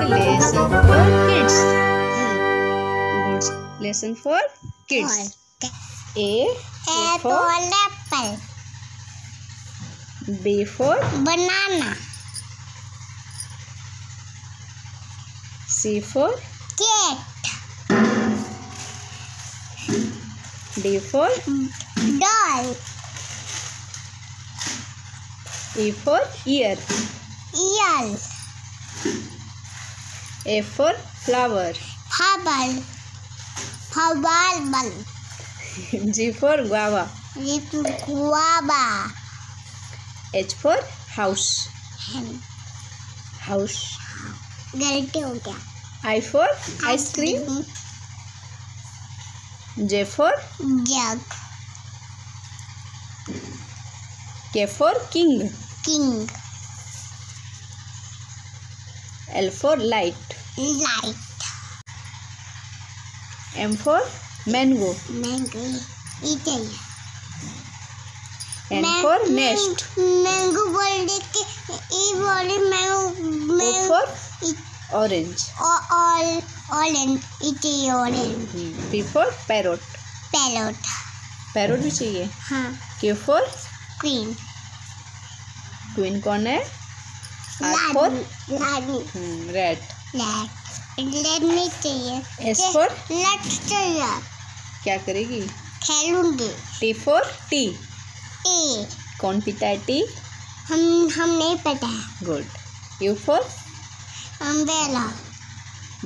lesson for kids. Good hmm. lesson for kids. A, A for apple. B for Banana. C for Cat. D for Doll. E for ear. Eel. F for flower. Hubble. Hubble. G for guava. G for Guava. H for house. House. गलती हो गया I for ice cream. J for jug K for king. King L for light. Light M for mango. Mango इटे N for nest. Mango बोल के ई बोले mango O for orange. All orange इटे orange P for parrot. Parrot parrot भी चाहिए. हाँ. Q for queen queen कौन है? लाडी लाडी रेड लैट लेट नहीं चाहिए S for? लट चाहिए क्या करेगी? खेलूँगी. T for टी ए कौन पीता है टी हम हम नहीं पता good U for? Umbrella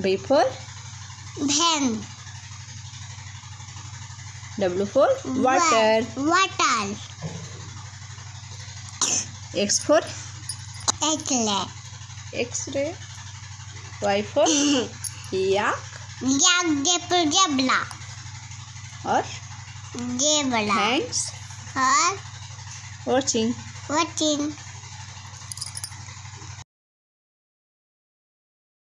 B for? भैन W for? Water. Water X for? एकले X-ray. वाइफ हो याक याक गेपर जबला। और जबला। हैंड्स और वॉचिंग वाचिंग